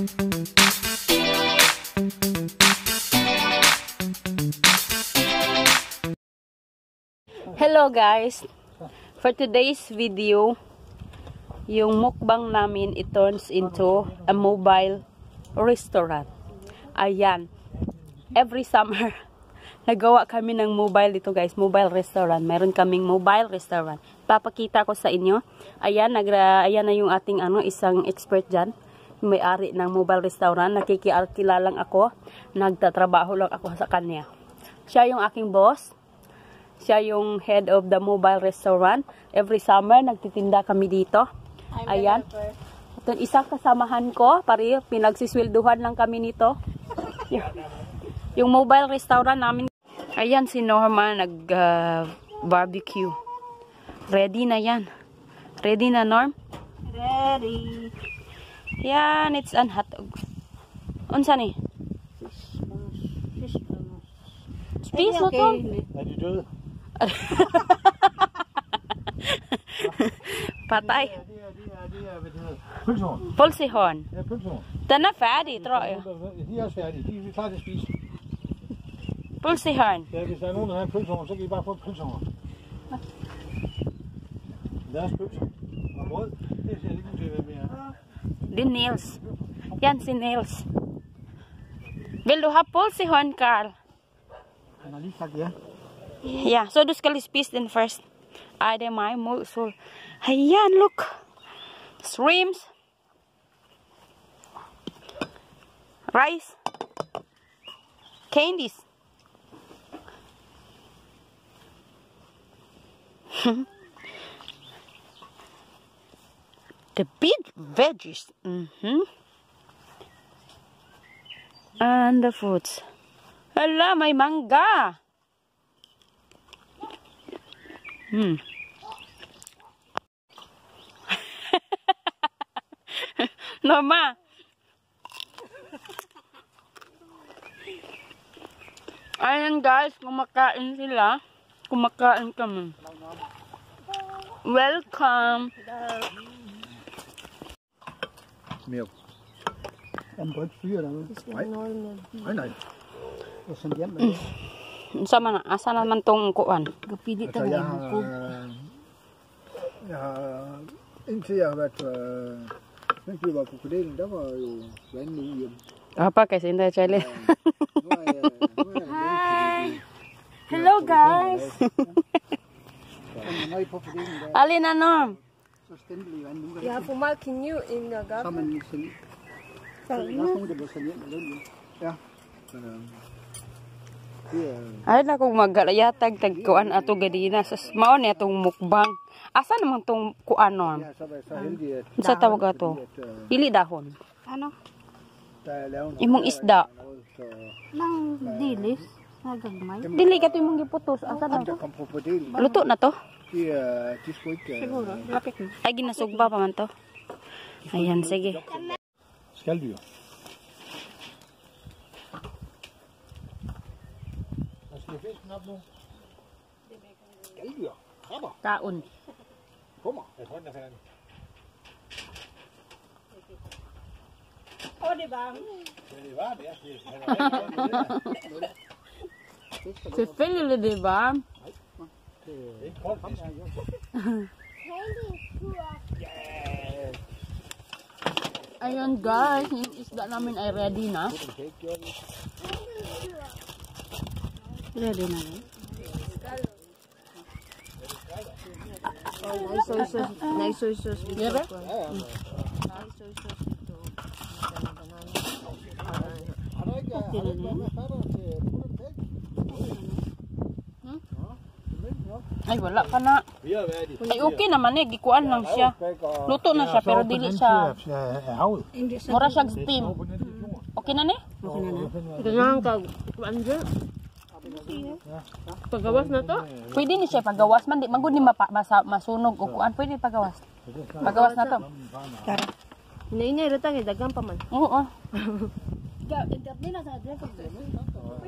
Hello guys! For today's video, yung mukbang namin it turns into a mobile restaurant. Ayan. Every summer, nagawa kami ng mobile dito guys, mobile restaurant. Meron kaming mobile restaurant. Papakita ko sa inyo. Ayan, nagra, ayan na yung ating ano, isang expert dyan. May-ari ng mobile restaurant. Nakikialkila lang ako. Nagtatrabaho lang ako sa kanya. Siya yung aking boss. Siya yung head of the mobile restaurant. Every summer, nagtitinda kami dito. Ayan. Ito isang kasamahan ko. Pari, pinagsiswelduhan lang kami nito. yung, mobile restaurant namin. Ayan si Norma nag uh, barbecue. Ready na yan. Ready na Norm? Ready. Yan, it's an hotdog. Unsa ni? Space mo to. Er de døde? Patay. Det er, det er, det er, hvad det hedder, pølsehorn. Pulsihorn. Ja, pølsehorn. Den er færdig, tror jeg. De er også færdige. De er klar til at spise. Pulsihorn. Ja, hvis der er nogen, der har en pølsehorn, så kan I bare få et pølsehorn. Deres pølser. Og brød, det ser ikke ud til at være mere. Det er Niels. Yan si Niels. Vil du ha pulsihorn, Carl? Han har lige sagt ja. Ja, så du skal spise den først. Ej, det er mig mod sol. Ayan, look. Shrimps. Rice. Candies. the big veggies. Mm-hmm. And the fruits. Hala, may mangga. Hmm. Norma. Ayan guys, kumakain sila. Kumakain kami. Welcome. Mere. Han må ikke fyre der. Nej. Nej, nej. Og sådan hjem med det. Sa man, asa naman tong kuan? Gapilit Altså, jeg har, jeg har, indtil jeg har været, øh, mens vi var på kadelen, der var jo hver anden uge hjemme. Apa kasi hindi chale. Nu er jeg, nu er jeg med, Hello guys. fordi når I er på kadelen, der, Alin na Norm? Anden uge. Jeg har for meget knew in the Så garden. man sendt, så der også nogen, der bliver sendt hjem med løn. jo. Ja. Men, øh, det er, Ay na kung magalayatag tag kuan ato gadina sa mao ni atong mukbang. Asa naman tong kuan Norm? jeg så været så heldig, at, Sa tawag ato? at øh, Dili dahon. Ano? Imong isda. Nang dilis. Nagagmay. Dili ka to imong giputos. Asa na? Luto na to? De, er, de skulle ikke... øh, Lapit mo. Ay ginasugba pa man to. Ayan, sige. Skaldyr. Hvad skal jeg fisken op nu? Skaldyr. Krabber. Taon. Hummer. Jeg tror, den er færdig. Åh, det er varmt. Ja, det ikke koldt fisk. Ayun guys, yung isda namin ay ready na. Ready na rin. Nice soy sauce. Nice soy sauce. ja. Nice soy sauce with Har du ikke, har du ikke været med fatter til Putte Pæk? Hmm? Ja, det er nok. Ay wala pa na. Ay okay naman eh, gikuan lang siya. Luto na siya pero dili siya. Af havet. Mura siya steam. Okay na ni? Okay na. Ganyan ka. Ano? Pagawas na to? Pwede ni siya pagawas man di magud ni mapa, masa, masunog o kuan pwede pagawas. Pagawas na to. Hinainay rata kay dagang pa man. Oo. Hello guys.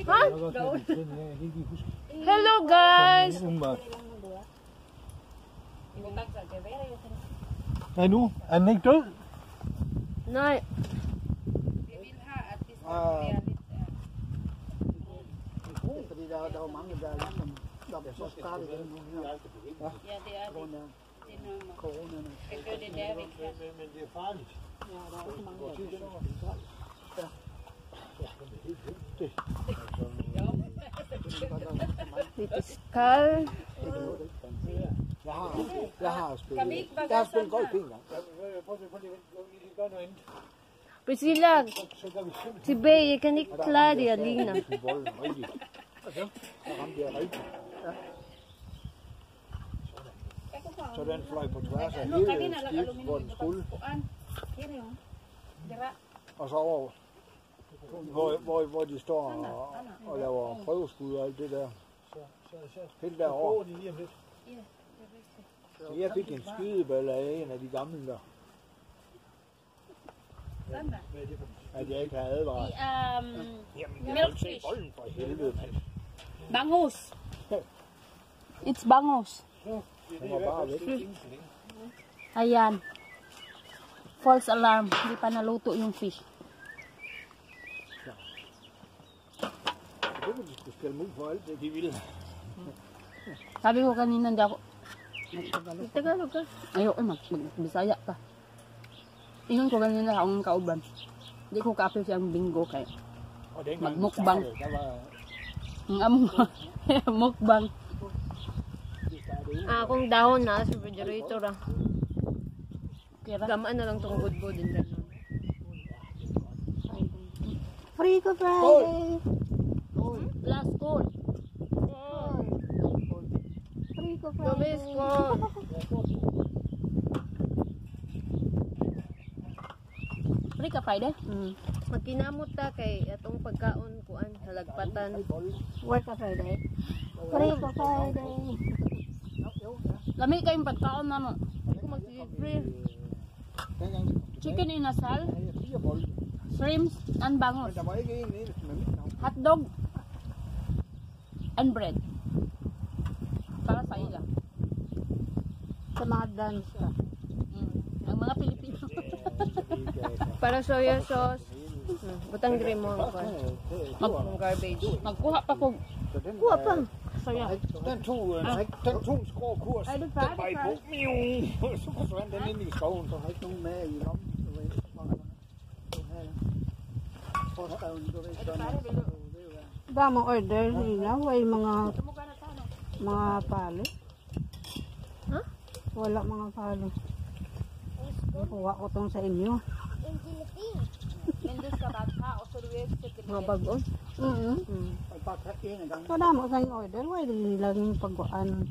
Hvad nu? Er den ikke død? Nej. Ah, fordi der, der var mange der ligesom, der blev så startet den nu her. Ja, det er det. Det er nummer. Corona. Jeg gør det der, vi kan. Men det er farligt. Skal. Jeg har, jeg har spillet, Kan vi ikke bare jeg har gøre spillet golf sådan en gang. Prøv at prøv at vi skal gøre noget andet. Priscilla, Så gør vi simpelthen si Bey, jeg kan ikke klare det alene. bolden rigtigt. Der ramte jeg rigtigt. så den fløj på tværs af Ano, hele kanina lang skibet, aluminum hvor den ito skulle. pagpuan. Kiri oh. Dira. Og så over, hvor, hvor, hvor de står og, og laver prøveskud og alt det der. Helt derovre. Så jeg fik en skydeball af en af de gamle der, Saan ba? at jeg ikke havde advaret. I, um, Jamen, jeg kan se bolden for helvede, mand. bangus. It's bangus. Den var bare væk. Ayan. False alarm. Hindi pa naluto yung fish. Det kunne de skulle skælde ud for alt det, de ville. Sabi ko kanina hindi ako. Tagalog ka. Ayoko mag, mag bisaya ka. Ingon ko kanina akong kauban. Hindi ko ka-approve siyang bingo kay. Magmukbang. Ang among mukbang. Ah, kung dahon na sa refrigerator ah. Kira. Gamaan na lang tong budbud din. Free ko Friday. Free ko. Free ka Friday? Mm. Magkinamot ta kay atong pagkaon kuan halagpatan. Work ka Friday? Free ka Friday. Lami kayong pagkaon na mo. Ako kom Chicken inasal, shrimps, and eneste med mit navn. Hotdog and bread. Para sa mga dance ka. Mm. Ang mga Pilipino. Para soya sauce. Mm. Butang dire mo ang kuan. Ang garbage. Magkuha pa ko. Så Kuha pa. Saya. Den øh, den en skrå kurs. Er det færdig, på. Så forsvandt den ind i skoven. der var ikke nogen med i lommen. Damo order nila, way mga mga palo. Ha? Wala mga palo. Kuha ko tong sa inyo. Mga bago. Mm Mm. Og bare tage en gang. So damo sa inyo order, way nila yung pagkuan.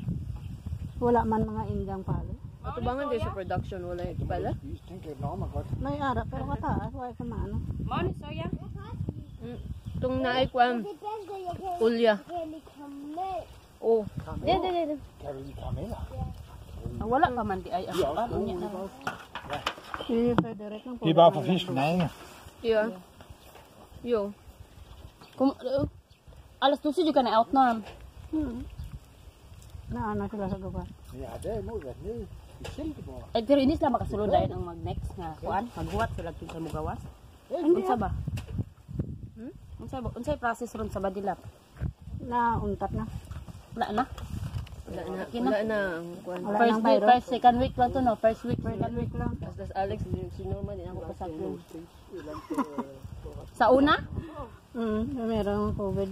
Wala man mga indang palo. Ato bangan din sa production wala ito pala. May ara pero kataas, way ka maano. Mo ni soya? Tung naay kuan. Ulya. Oh. De de de. de. Kan du lide karameller? Ah, Wala pa man di ay ako. Ano niya na? Si Frederick lang po. Det er bare for fisken af, ikke? Yeah. Yo. Kum, uh, alas 12 juga na out na. Hmm. Naano sila sa gawa. Men jeg har derimod været nede i Silkeborg. Eh, pero inis lang makasulod dahil ang mag-next nga kuan, maghuwat sila sa mugawas. Unsa ba? Hmm? Unsa ba? Unsay process ron sa Badilap? Na untat na. Wala na. Wala na. Wala na First week, first, second week lang to no? First week, second Second week. lang. Tapos Alex, si Norma din ako pasakyan. Sa una? Mm, meron COVID.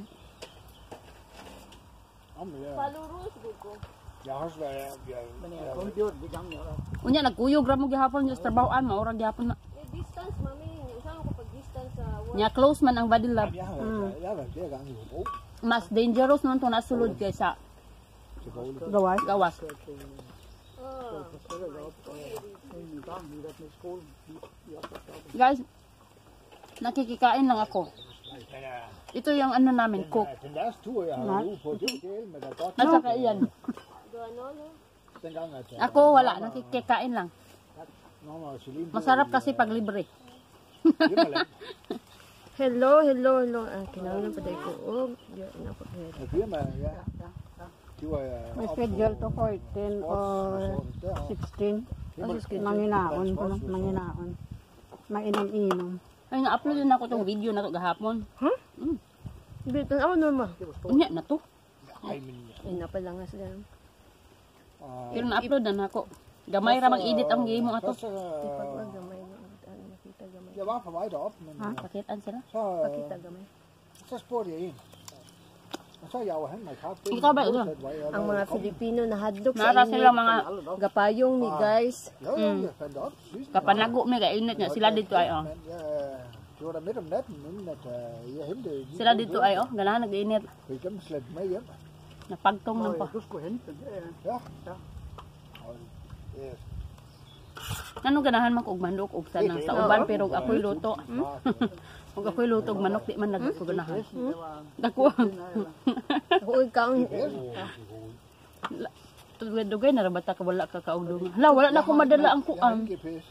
Er. Det gamle. Unya nagkuyog ra mo gihapon yung trabahoan mo, ora gihapon na. Distance, mami. Saan ko pag distance sa Nya close man ang Badilap. jeg, har, Mas dangerous nun to nasulod kaysa. Gawas. gawas. Guys, nakikikain lang ako. Ito yung ano namin, cook. At saka iyan. Ako wala, nakikikain lang. Masarap kasi pag libre. Hello, hello, hello. Ah, kinahanglan pa tayo ko. Oh, yeah, na firmaet, ja. De var uh, May schedule to 14 or 16. Manginaon ko no, manginaon. Mainom-inom. Ay, na-upload din ako tong video na to gahapon. Hindi, tanaw normal. Unya na to. Ay, napala nga sila. Og Pero na-upload na nako. Gamay ra mag-edit ang game mo ato. så, Pag øh, gamay na, jeg var på vej derop, men øh, Pakitaan sila. så, Pakita gamay. så spurgte jeg en. Og han mig kaffe. Ikaw ba, ito? Ang mga Filipino na hadlok sa Nara sila mga Gapayong ni guys. Det op. Synes, kapanago may kainit nga sila dito ay oh. det Sila to dito ay oh, ganahan nag-init. Med. Napagtong nang pa. Øh, Ano ganahan man og manok og sa nang sa uban pero og ako'y luto. Og ako'y luto og manok di man nag ko ganahan. Dako. Ako kaon. Dugay-dugay na ra bata ka wala ka kaugdong. Hala wala na ko madala ang jeg har kuan. ingen GPS.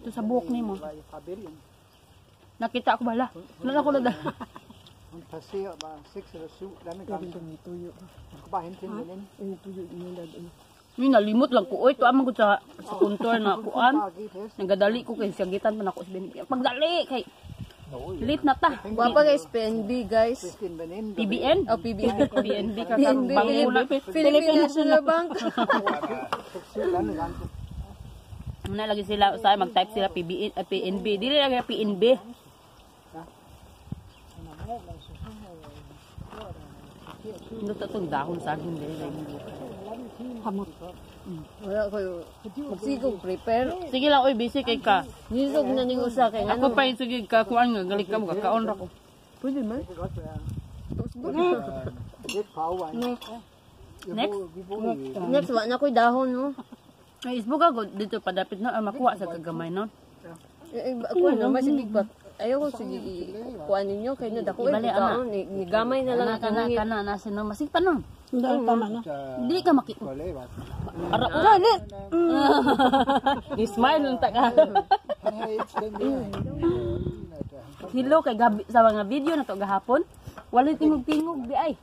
Ito sa buhok nimo. Fra Belgien. Nakita ko bala. Wala na ko nadala. Hun passerer bare seks eller syv landegrænser. Hun skulle bare hente hende veninde. Ni nalimot lang ko oy to amang gud sa sa kontor na kuan. Nagadali ko kay sagitan pa nako sa binigyan. Pagdali kay Late na ta. Wapa guys, PNB guys. PBN? O PBB. PNB ka PNB. bango na. Philippine National Bank. Muna lagi sila sa mag-type sila PBN uh, PNB. Dili lagi PNB. Ano to tong dahon sa akin dili lagi. Hamot. Wala ko. Magsigog prepare. Sige lang oy busy kay ka. Nisog na ning usa kay Ako ano. pa yung sige ka kuan nga gali ka mo kaon ra ko. Pwede man. Next. I Next, wa na ko'y dahon no. Ay isbog ako dito padapit na ah, makuha sa kagamay no. Eh, eh, Ako na mas sige ba. Ayaw ko sige kuan ninyo kay no dako Ibali, eh daon ni, ni gamay na lang Kana kana ang kana nasa no masig pa no. tama na. Dili ka maki. lægevagt. Ara ugali. Ni smile lang ta ka. Hello kay gabi sa mga video na to gahapon. Walay tingog-tingog di ay.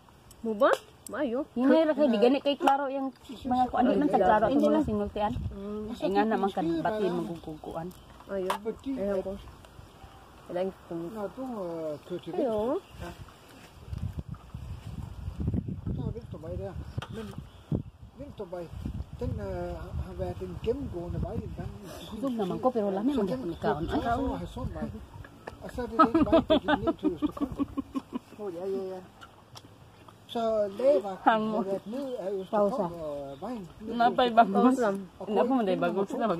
mo ba? Mayo. Hingay ra kay di gani kay klaro yung mga kuan man sa klaro ang mga sinultian. Ay nga naman kan batin magugkuan. Ayo. Ayaw ko. Kailangan ko. når du øh, kører til venstre, Ayo. så er venstrevej der. Men venstrevej, den øh, har været en gennemgående vej en gang. i sin Kusog naman tid. ko pero lami Så man den gyapon kørte kaon. Ay tværs over Hadsundvej. Og så er det den vej, der gik ned til Østerkøb. Åh, ja, ja, ja. Så lægevagten Hang har været ned af Østerkøb og vejen. ned til Napay Østerkøb. bagos. Awesome. Napo man day bagos na mag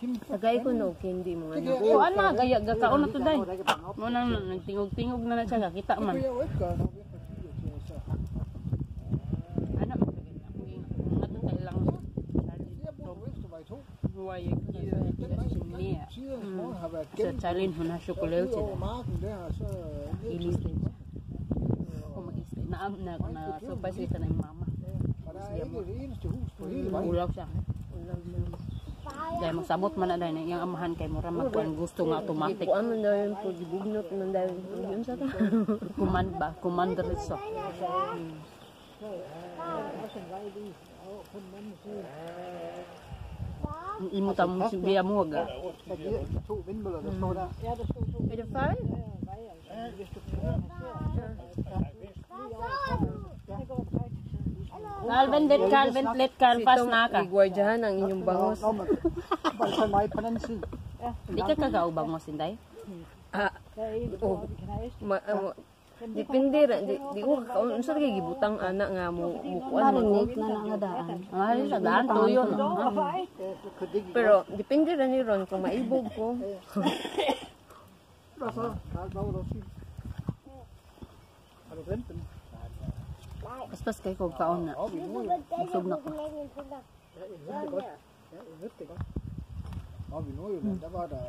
hinay sa ko. Så de blev Yun na lang. fuldstændig over det Daga her. mal. Tagay ko no candy mo nga. Kuan na gaya gakaon na to day. Der ikke bange op. Mo nang nagtingog-tingog na na siya kakita Det man. kunne jeg jo ikke gøre noget ved, fordi at, øh, så Ano man Ato kay lang. jeg bor på Venstrevej 2. Buhay Den vej, niya. tidens morgen har været Sa gennem. challenge mo na chocolate Ud over sila. marken der, og så øh, ned Ilis til din. Kung mag-isli. Na, na, na, supay sila na yung mama. Og der er ikke et eneste hus på hele vejen. Ulaw siya. Dahil magsamot man na dahil yung amahan kay Mura magkuhan gusto nga automatic. Kuan man daw yung pagbugnot man daw. Yun sa ta. Command ba? Commander so. Ang imo tamong sibiya mo aga. Der er de to vindmøller, der står der. Er det far? Calvin, let Calvin, let Calvas na ka. Igwardyahan ang inyong bangos. På den anden side. Di ka kagaubang mo sinday? Ah. Oh. Ma, ah, Depende ra di, di ko kaon unsa kay gibutang ana nga mo mukuan mo Marinig na nangadaan. Ang hali sa daan, tuyo no. pero depende ra ni ron kung maibog ko Hvad så? Karl, hvad vil Bastos kay kog kaon na. Busog na ko. Ja, jeg hørte det godt. Ja, jeg hørte det godt. Oppe i Nordjylland, der var der...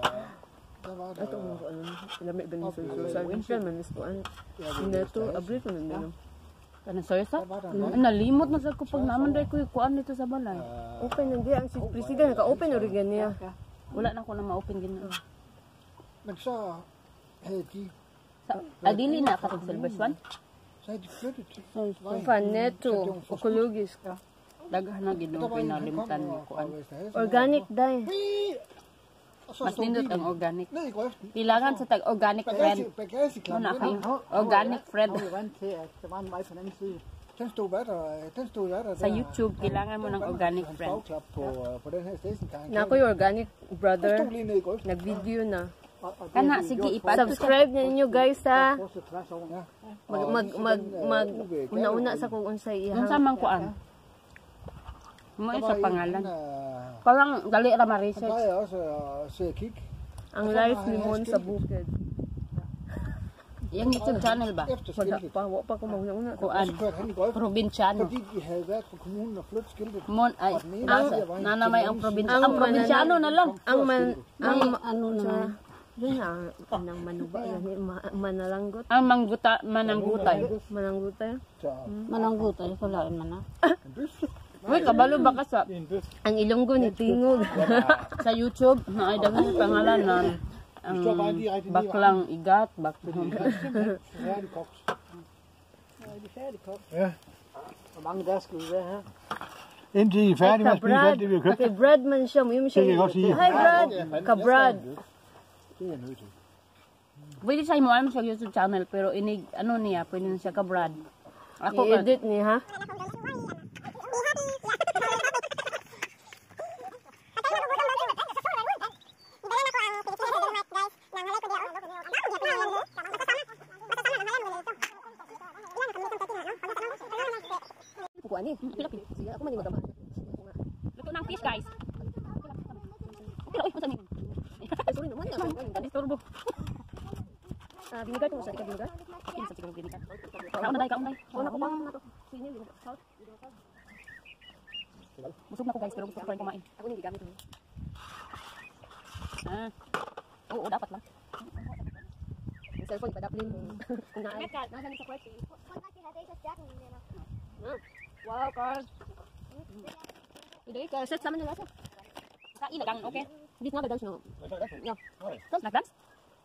Der var der... ato mo ano lami ba ni so sa winter man is kuan neto abrit man nila Kanang soy sa? Nalimot na sa ko pag naman dahil ko kuan dito sa balay. open nandiya ang si president naka open ori niya Wala na ko na ma-open gina. Men så havde de... Sa adili na katong Silver Swan. Så havde de flyttet til... pa neto ekologis Daghan na gid mo pinalimtan mo kuan. Organic dai. Mas nindot ang organic. Pilangan sa tag organic friend. Bagage, bagageklap. Ano kang organic friend den stod hvad der. sa YouTube kailangan mo ng organic friend. Na ko yung organic brother. Nag-video na. Kana sige sa Subscribe na ninyo guys tværs over. Mag mag mag, mag una-una sa kung unsay iha. sa man kuan. Mo sa pangalan. Parang dali ra ma-research. Ang life ni Mon sa bukid. Yung YouTube channel ba? Wala pa, wa pa ko mauna-una. Og Kuan. Probinsyano. Mon ay asa nana may ang probinsya. Ang probinsyano na lang. Ang man ang ano naman. Na ang nang manuba ma- manalanggot. Ang mangguta mananggutay. Mananggutay. Så Mananggut ay kulain man na. Uy, kabalo ba ka sa Ang ilonggo ni Tingog. sa YouTube na ay daghang pangalan na ang baklang igat, baklang kogt. Hvor mange der skal vi være her? Indtil I er færdige med at spise alt det, vi har købt. Kay Brad man siya, mo Det kan jeg godt sige. Hi Brad. Ka Brad. Pwede siya mo alam sa YouTube channel pero inig ano niya, pwede na siya ka Brad. Ako ka, I-edit ni ha. Kuan ni. Sige ako man di magama. luto ng fish guys. Okay, oy, masa ni? Sorry naman na. Disturbo. Ah, binigar to sa tika binigar. Kinsa siguro binikan. Kaon na dai, kaon dai. Wala ko pa na to. Sige, salt. Busog na ko guys, pero gusto ko pa rin kumain. Ako ni gigamit ni. Ah. Oo, dapat lang. Yung cellphone padaplin. Kung naa. Nasa ni sa kwarto. Wow, Carl. Hindi ka set sa man nila. Sa ilagang, okay. Hindi nga dance no. No. Nag-dance?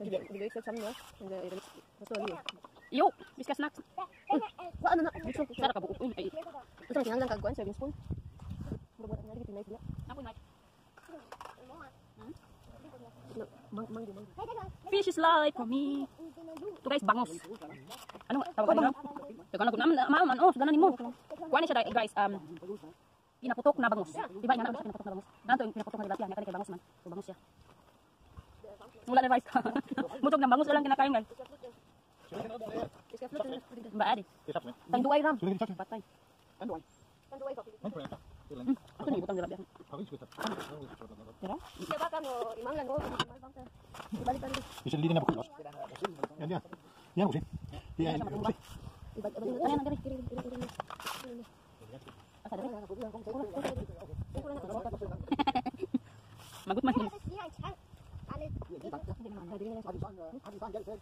Hindi set sa man nila. Hindi ito. Gusto niyo. Yo, biskas snacks. Wa ano na. Gusto ko. Sara ka buo. Uy, ay. Gusto ko lang kagkuan serving spoon. Bubuhat na dito na sila. Ako na. Mang mang mang. Fish is life for me. Ito guys, bangos. Ano nga, tawag ka Teka na, naman, maaman, oh, ganan mo. Kuha niya siya dahil, guys, um, pinaputok na bangus. Di ba, inanap siya pinaputok na bangus. Ganito yung pinaputok na dilapia, niya kay bangus man. So, bangus siya. Wala na rice. Mutog ng bangus lang kinakain, guys. Ba, adi. Tanduay ram. Patay. Hmm, Ako na ibutang dilapia. Tira? Siya ka no imang lang ko. Ibalik pa rin. Vi sætter lige den her på køl også. Ja, der. Ja, måske. Det er en, måske. Ibalik pa rin. Ano yan, ang gabi? Asa, dali.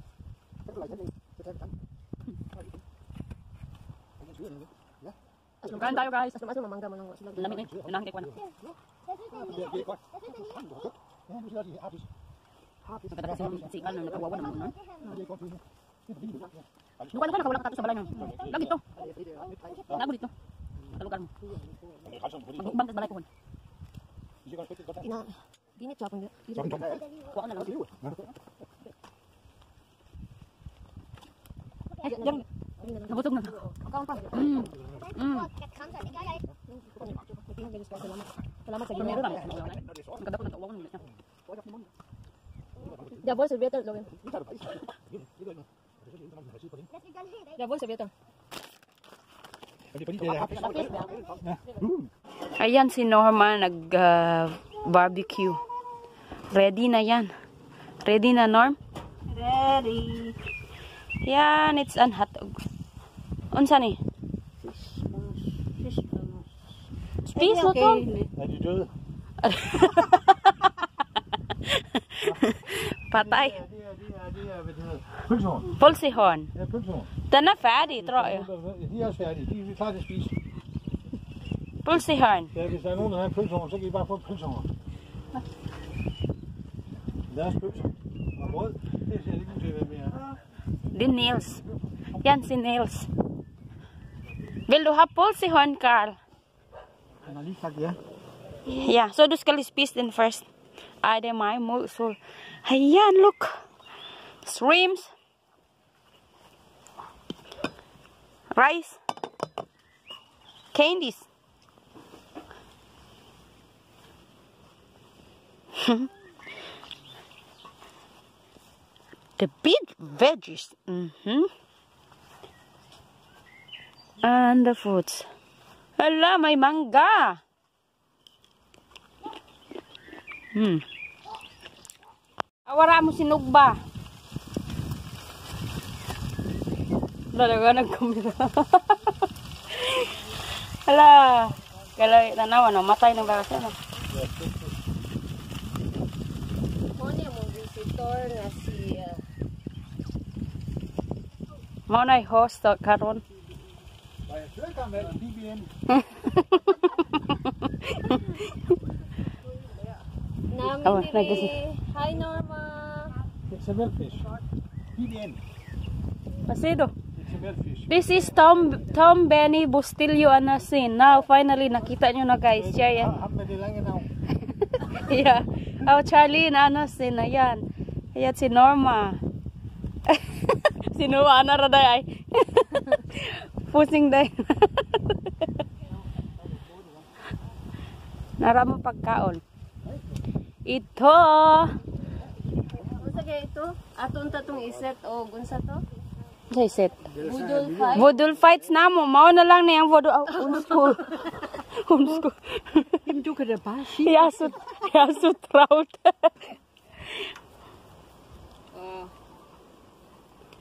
Magut man. Kain tayo guys. Asa asa mamangga man ang sila. Lamig na yun. Pinahang kay Kwan. Ja, du skal også i hapis. Magkatakas si si Al na nakawawa naman. No? Luka luka nakawala ka sa balay no. Lagi to. Lago dito. Sa lugar mo. Sa balay ko. Ina. Dinit sa akong. Kuha ka na lang. Ay, yan. Nabusog na. Akaw pa. Mm. Mm. Salamat sa lang. Ang kada ko nakawawa naman niya. Double servieta Logan. Double servieta. Fordi, fordi det er hapis. Ayan si Norma nag uh, barbecue. Ready na yan. Ready na Norm? Ready. Yan, it's an hotdog. Unsa ni? Fish bangus. Space mo to. Er de døde? Patay. Det er, det er, det er, hvad det hedder. Pølsehorn. Pulsihorn. Ja, pølsehorn. Den er færdig, tror jeg. De er også færdige. De er klar til at spise. Pulsihorn. Ja, hvis der er nogen, der har en pølsehorn, så kan I bare få et pølsehorn. Er Niels. Yan si Niels. Vil du ha pulsihorn, Carl? Han har lige sagt ja. Ja, så du skal spise den først. Ej, det er mig mod sol. Ayan, look. Shrimps. Rice. Candies. the big veggies. Mm-hmm. And the fruits. Hala, may mangga. Hmm. Awara mo sinugba. Talaga nagkamera. Hala. Kala tanawa no, matay ng bakas. Mo ni mo visitor nga si uh, Mao na host to karon. Og jeg tror ikke, han er lige igen. Nami Oh, nagkasi- Hi Norma. It's a wellfish. Lige Pasido. This is Tom Tom Benny Bustillo Anasin. Now finally nakita nyo na guys. Siya yan. Det lange navn. yeah. Oh, Charlene Anasin. Ayan. Ayan si Norma. Si Noah na raday ay. Pusing day. Naramo pagkaon. Ito. Unsa kay ito? Aton ta tong iset o unsa to? Jaiset. Budol fight. Vodul fights na mo. Mao na lang na yung vodul. Oh, unsko. unsko. Kan da bare sige. Yasut. Yasut trout.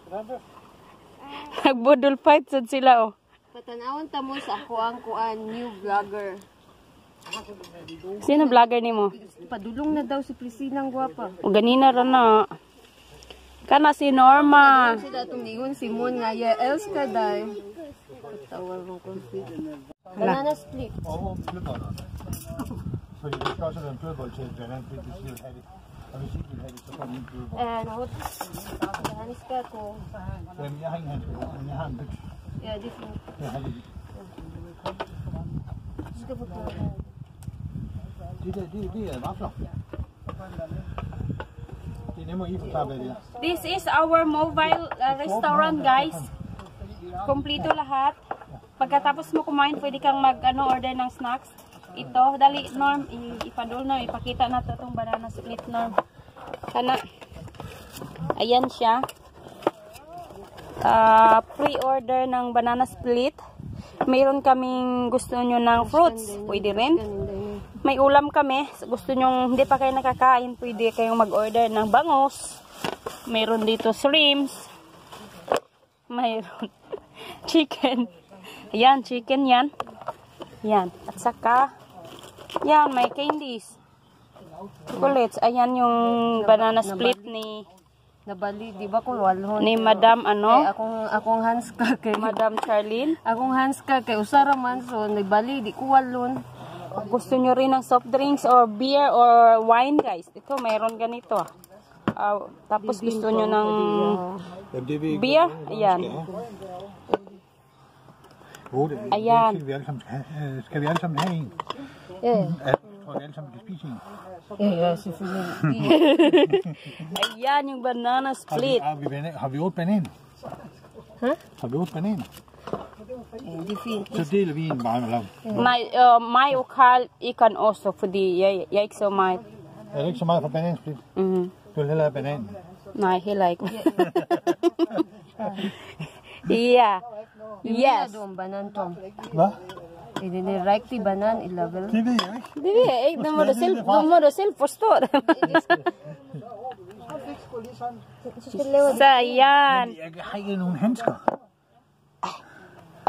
Nagbudol fight sad sila oh. Patanawon ta mo sa ako ang kuan new vlogger. Sino vlogger nimo? Padulong na daw si Priscilang gwapa. O ganina ra na. Kana si Norma. Sila itong ingon si Mon nga, yeah, else ka day. Tawag mong conflict. Banana split. Og flødeboller. Fordi det skal også være en flødebold til blandt andet, fordi hvis I vil have det. Og hvis I ikke vil have det, så får I en flødebold. Eh, nahot. Hanska ko. Jamen, jeg har ingen handsker, men jeg har en byg. Yeah, different. Jeg har lige. Ska po to. Det der, det, det er vafler. Det er nemmere, I forklare, hvad det er. This is our mobile uh, restaurant guys. Kompleto lahat. Pagkatapos mo kumain, pwede kang mag ano, order ng snacks. Ito, dali Norm, i- ipadul na, ipakita na to itong banana split Norm. Kana. Ayan siya. Ah, pre-order ng banana split. Mayroon kaming gusto nyo ng fruits. Pwede rin. May ulam kami. Gusto nyo, hindi pa kayo nakakain, pwede kayong mag-order ng bangos. Mayroon dito shrimps. Mayroon chicken. Ayan, chicken yan. Yan. At saka, yan, may candies. Chocolates. Ayan yung banana split ni Nabali, di ba ko walhon? ni Madam Kay ano? akong akong hanska kay Madam Charlene. akong hanska kay usara man so nagbali di ko walon. Gusto nyo rin ng soft drinks or beer or wine, guys. Ito, mayroon ganito. Ah, tapos gusto nyo ng er beer. Ayan. Oh, det, Ayan. det, skal vi alle sammen have. Øh, Skal vi alle sammen have en? Ja. Ja, tror vi alle sammen kan spise en. Ja, ja, selvfølgelig. Ayan yung banana Har vi, split. har vi, banan- har vi otte bananer? Hæ? Har vi otte bananer? Di fint. Så deler vi en bare med lav. May, uh, may ukal ikan også, fordi jeg, jeg er ikke så meget. Er det ikke så meget for banansplit? Mhm. Du vil hellere have bananen. Nej, heller ikke. ja. Yes. Doon banan tom. Hvad? Ini ni right ti banan i level. Det ved jeg ikke. Det ved jeg ikke. Det må du selv, du må du selv forstå det. så yan. Jeg har ikke nogen handsker.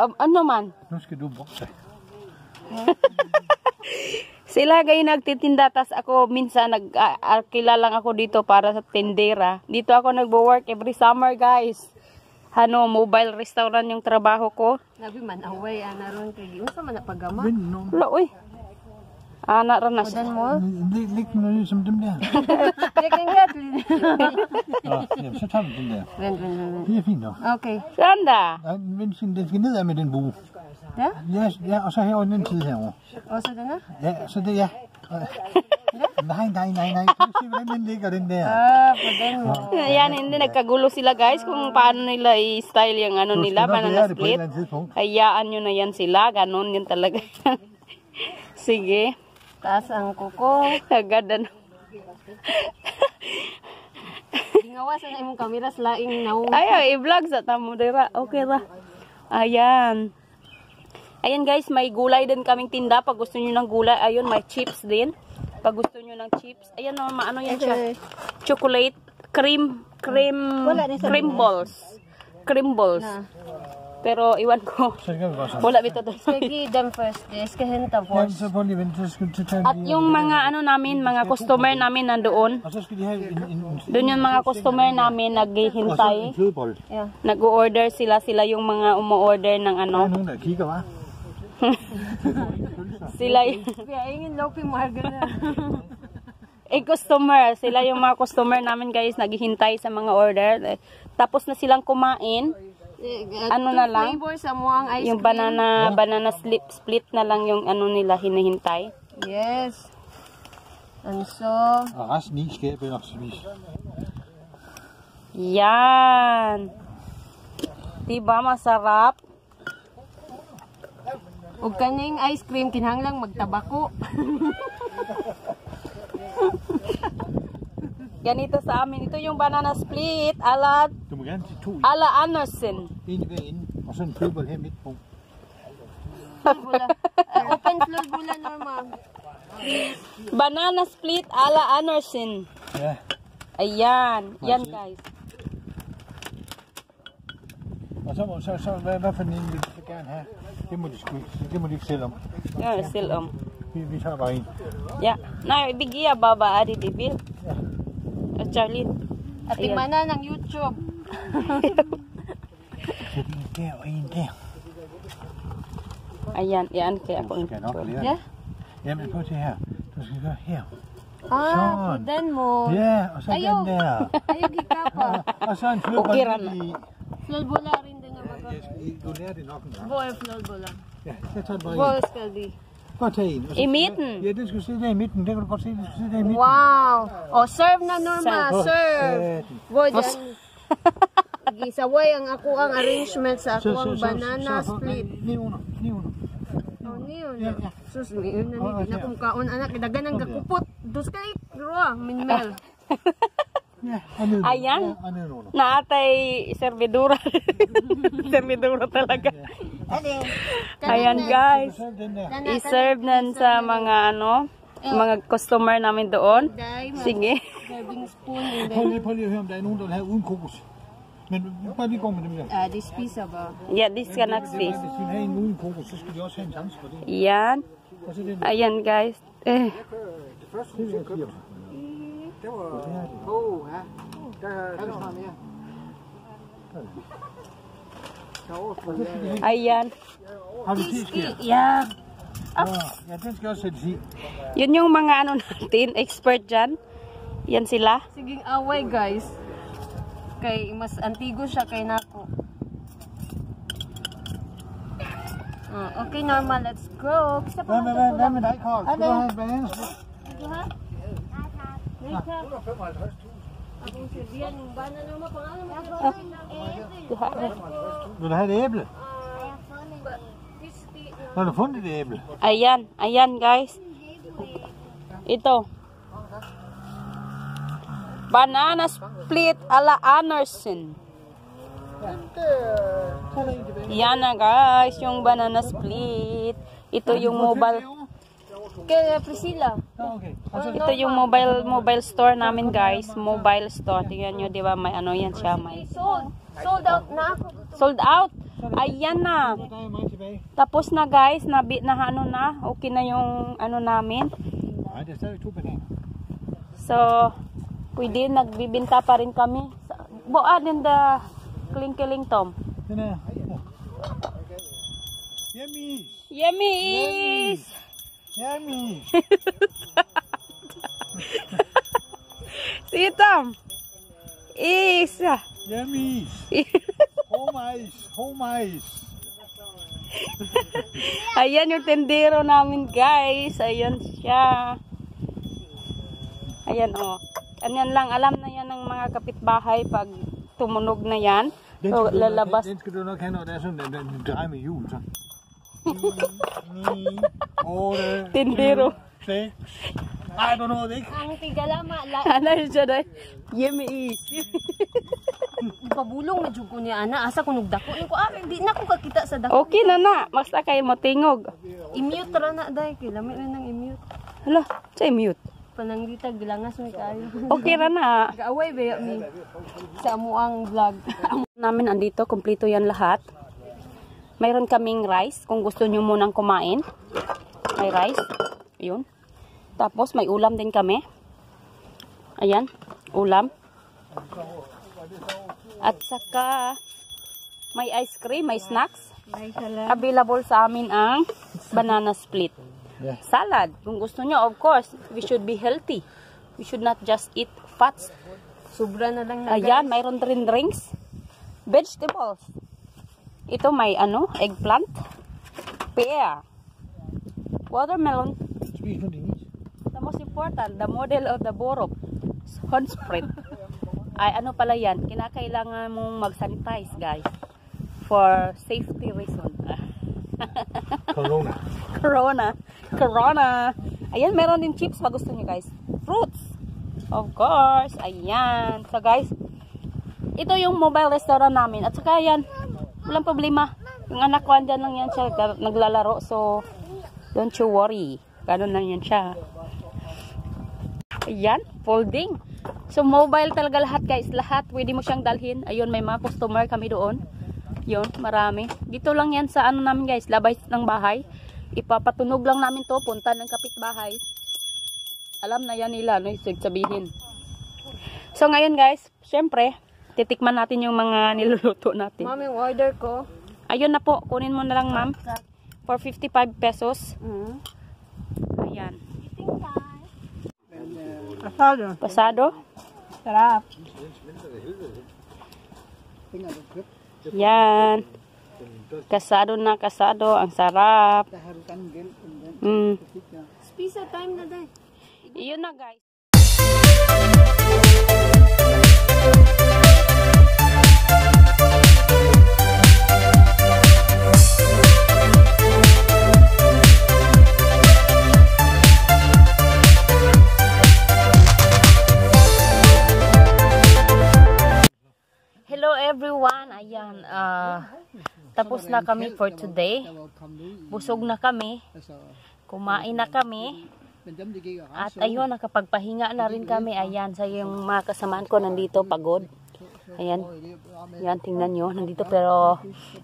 Um, ano man? Nu skal du bukse. Sila gay nagtitinda tas ako minsan nag-arkila lang ako dito para sa tindera. Dito ako nagbo-work every summer, guys. Ano, mobile restaurant yung trabaho ko. Nabi man away ana ron kay unsa man na pagama. Vind nu. Wala, uy. Anak rin na siya. Mo. Læg, læg den nu som dem der. Dek ang gat. Nå, jamen, så tager vi den der. Ven ven ven. Det er fint nok. Okay. Saan da? Nej, men den skal nedad med den bue. Ja? Ja, ja, og så herovre den tid herovre. O, sa na? Ja, så det ja. Nej. Kan du se, hvordan den ligger, den der? Ah, mo. Ayan, hindi nagkagulo sila guys kung paano nila i-style yung ano nila, skal nok banana lære det på et split. eller andet tidspunkt. Hayaan nyo na yan sila, ganon yun talaga. Sige, Taas ang kuko. agad na. Gingawasan na imong kamera sa laing naong. Ayaw, i-vlog sa tamo dira. Okay ra. Ayan. Ayan guys, may gulay din kaming tinda. Pag gusto nyo ng gulay, ayun, may chips din. Pag gusto nyo ng chips. Ayan o, maano yan siya. Chocolate, cream, cream, cream balls. Cream balls. Pero iwan ko. Wala bito to. Sige, first. At yung mga ano namin, mga customer namin nandoon. Doon yung mga customer namin naghihintay. Nag-order sila, sila yung mga umu-order ng ano. nogen, der kigger, hva'? Sila yung, Kaya ingin lopi marga na. eh, customer. Sila yung mga customer namin guys, naghihintay sa mga order. Eh, Tapos na silang kumain. Ano na lang? Yung banana, banana slip, split na lang yung ano nila hinihintay. Yes. And so, Og resten i skal jeg også spise. Yan. Diba masarap? Ug kaning ice cream kinahanglang magtabako. Ganito sa amin. Ito yung banana split ala, ala og her midt på. Bula. Ah, open floor bula normal. Banana split ala Andersen. Ja. Ayan. Yan guys. Så, må, så, så hvad, hvad for en vil du så gerne have? Det må de, sgu, det må de ikke selv om. Yan, still um. Vi, vi tager bare en. Ya. Na, ibigya baba adi dibil. At Charlie. At Ayan. imana ng YouTube. Sæt en der og en der. Ayan. Yan kaya ako. Skal jeg nok lære Ja? det. Jamen prøv se her. Du skal gøre her. Ah, Sådan. den mo. Ja, og så Ayaw. den der. Ayaw gikapa. Og så en okay, Rana. i. Floor floor bula. Ja, jeg tager bare en. Boy, skal di. Bare tag en. og I midten. Ja, den skal sidde der i midten. Det kan du godt se. Den skal sidde der i midten. Wow. Oh, serve na normal, serve. Boy, dyan. Gisaway ang ako ang arrangement sa ako ang banana split. Lige under. Oh, niyo Ja, na. ja. Sus, niyo na Oh, ni na kung kaon anak dagan ang gakupot. Dus kay Roa, minmel. Ja, og ned. Ayan. Ja, og nedenunder. Naatay servidura. servidura talaga. Ayan guys. I-serve na sa mga ano, mga customer namin doon. Sige. lige at høre, om der er nogen, der vil have uden kokos. Men bare lige gå med dem der. ah, this pizza ba. Yeah, this ka next Hvis face. de vil have en uden kokos, så skal de også have en chance for det. Den Ayan guys. Eh, det, jeg siger. Det var... Snart mere. Der er overskud. ayan. I. Yun yung mga ano natin, expert dyan. Yan sila. Siging away guys. Kay mas antigo siya kay nako. Ah, okay, normal. Let's go. Kisa pa bananasplit? Ito ha? Rika. Akong sirbiyan yung banana mo. Pangalan mo? Vil du have et æble? Har du fundet et æble? Ayan. Ayan guys. Ito. Banana split ala Anderson. Yan na guys, yung banana split. Ito yung mobile Kay Priscilla. Ja, okay. Og så, ito yung mobile mobile store namin guys. Mobile store. Tingnan nyo, di ba? May ano yan siya. May Sold. Sold out na ako. sold out. Ayan na. Tapos na guys, nabi na ano na. Okay na yung ano namin. Bananer. So, pwede nagbibinta pa rin kami. Boa din da kling-kiling tom. Er. Yummy! Yummy! Si Tom! Isa! Yummy! Home ice! Home ice! Ayan yung tendero namin, guys. Ayan siya. Ayan, oh. Ayan lang, alam na yan ng mga kapitbahay pag tumunog na yan. So, lalabas. den, skal du nok have, når det er sådan, den, den drejer med hjul, så. 8, Tendero. 6. Ej, du nåede ikke. Ang tigalama, la, Ano siya? Yummy is. pabulong na ko niya ana asa ko nugdako ko ah di na ko kakita sa dako. Okay na na. Basta kayo mo tingog. I-mute ra na day kay lami na nang i-mute. Hala, say mute. Pananggita gilangas mi kayo. Okay ra na. Gaaway ba mi sa amuang vlog. namin andito, kumpleto yan lahat. Mayroon kaming rice, kung gusto nyo munang kumain. May rice. Yun. Tapos may ulam din kami. Ayan, ulam. At saka may ice cream, may snacks. Available sa amin ang banana split. Salad. Kung gusto nyo, of course, we should be healthy. We should not just eat fats. Sobra na lang na. Ayan, mayroon rin drinks. Vegetables. Ito may ano, eggplant, pear, watermelon. The most important, the model of the borok, sunspread. Ay, ano pala yan? Kinakailangan mong mag-sanitize, guys. For safety reason. Corona. Corona. Corona. Ayan, meron din chips pag gusto nyo, guys. Fruits. Of course. Ayan. So, guys, ito yung mobile restaurant namin. At saka, yan, walang problema. Yung anak ko, andyan lang yan siya, naglalaro. So, don't you worry. Ganun lang yan siya. Ayan, folding. So, mobile talaga lahat, guys. Lahat, pwede mo siyang dalhin. Ayun, may mga customer kami doon. Yun, marami. Dito lang yan sa ano namin, guys. Labay ng bahay. Ipapatunog lang namin to, punta ng kapitbahay. Alam na yan nila, yung sabihin. So, ngayon, guys, syempre, titikman natin yung mga niluluto natin. Ma'am, yung order ko. Ayun na po, kunin mo na lang, ma'am. For 55 pesos. Mm. Ayan. Asado. Pasado. Sarap. Yan. Kasado na kasado. Ang sarap. Mm. Spisa time na day. Iyon na, guys. Tapos na kami for today. Busog na kami. Kumain na kami. At ayun, nakapagpahinga na rin kami. Ayan, sa yung mga kasamaan ko nandito, pagod. Ayan, yan, tingnan nyo, nandito pero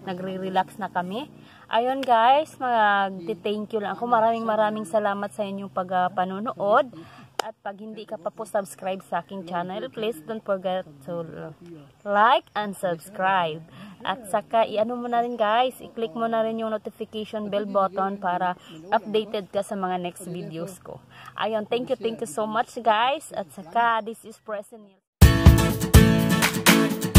nagre-relax na kami. Ayun guys, mag-thank you lang ako. Maraming maraming salamat sa inyong pagpanonood. At pag hindi ka pa po subscribe sa aking channel, please don't forget to like and subscribe. At saka, i-ano mo na rin guys, i-click mo na rin yung notification bell button para updated ka sa mga next videos ko. Ayun, thank you, thank you so much guys. At saka, this is President Preston